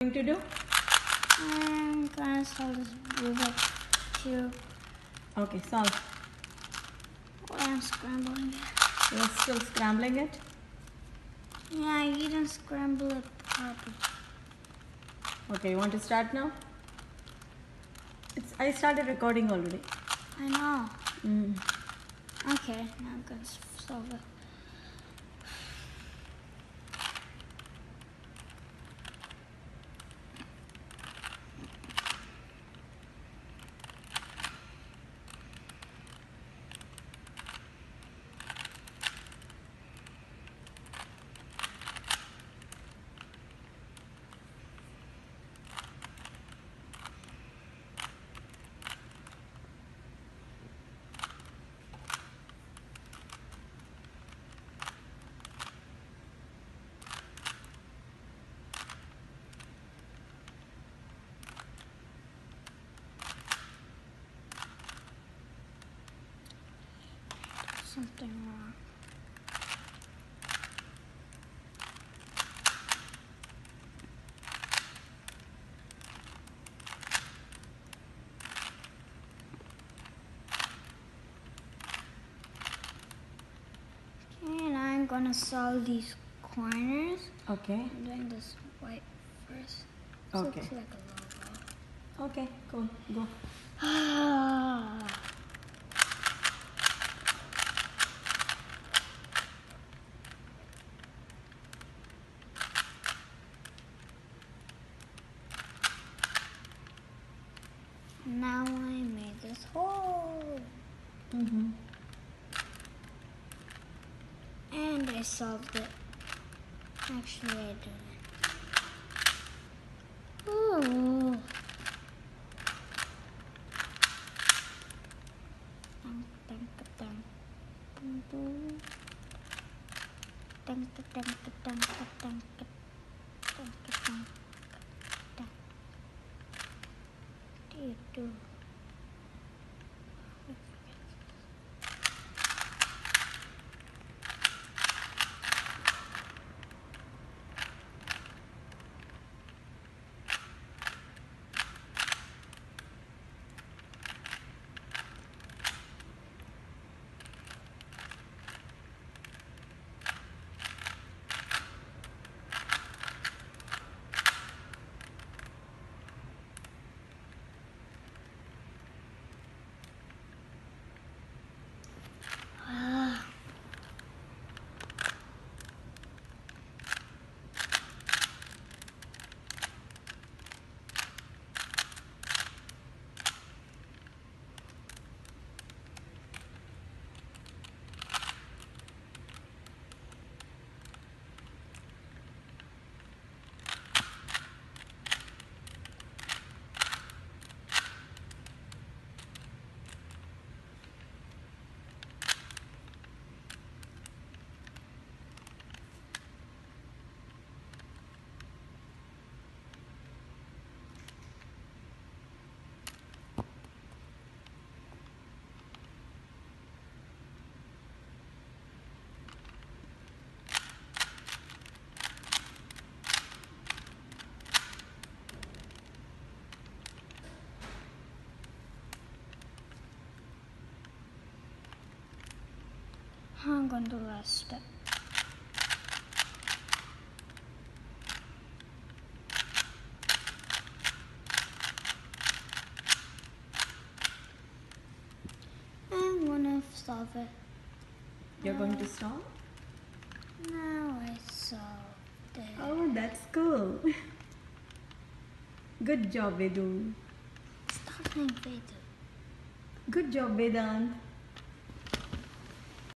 going to do? I'm gonna solve this Rubik's Cube Okay, solve. I'm scrambling it. You're still scrambling it? Yeah, you didn't scramble it properly. Okay, you want to start now? It's, I started recording already. I know. Mm. Okay, now I'm gonna solve it. Something wrong. Okay, now I'm gonna solve these corners. Okay. I'm doing this white first. This Okay. like. Okay, cool. Go. Now I made this hole. Mm-hmm. And I solved it. Actually, I didn't. Ooh. Dun, dun, dun, Gitu. I'm going to do last step. I'm gonna solve it. You're going to solve? Now I solved it. Oh, that's cool. Good job, Vedu. Stop playing Vedu. Good job, Vedant.